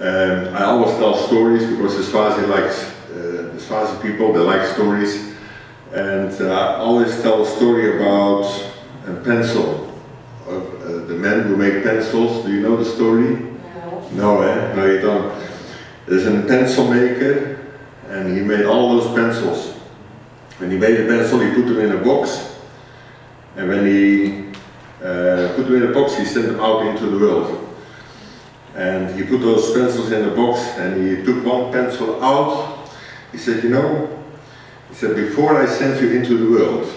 Um, I always tell stories because the Swazi likes, uh, the Swazi people, they like stories. And uh, I always tell a story about a pencil. Of, uh, the men who make pencils, do you know the story? No. No, eh? No, you don't. There's a pencil maker and he made all those pencils. When he made a pencil, he put them in a box. And when he uh, put them in a box, he sent them out into the world. And he put those pencils in the box and he took one pencil out. He said, you know, he said, before I send you into the world,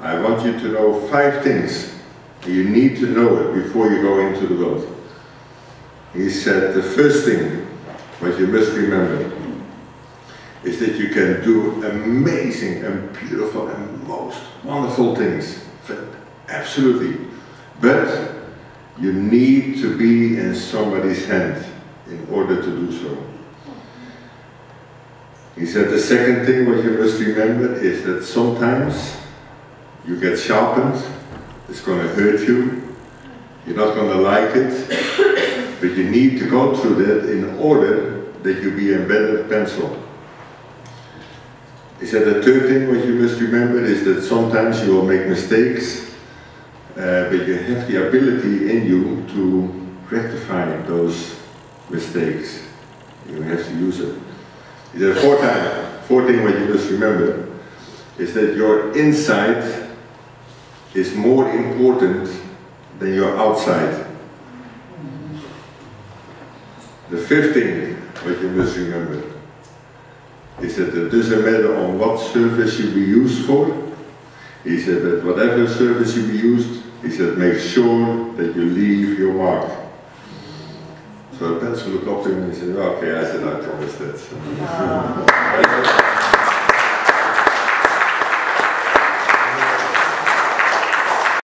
I want you to know five things. You need to know it before you go into the world. He said, the first thing, what you must remember, is that you can do amazing and beautiful and most wonderful things. Absolutely. But you need to be in somebody's hand in order to do so. He said the second thing what you must remember is that sometimes you get sharpened, it's going to hurt you, you're not going to like it, but you need to go through that in order that you be a better pencil. He said the third thing what you must remember is that sometimes you will make mistakes, uh, but you have the ability in you to rectify those mistakes. You have to use it. The fourth, time, fourth thing what you must remember is that your inside is more important than your outside. The fifth thing what you must remember is that it doesn't matter on what service you be used for. He said that whatever service you used, he said make sure that you leave your mark. So the pencil looked up to him and he said, okay, I said, I promise that.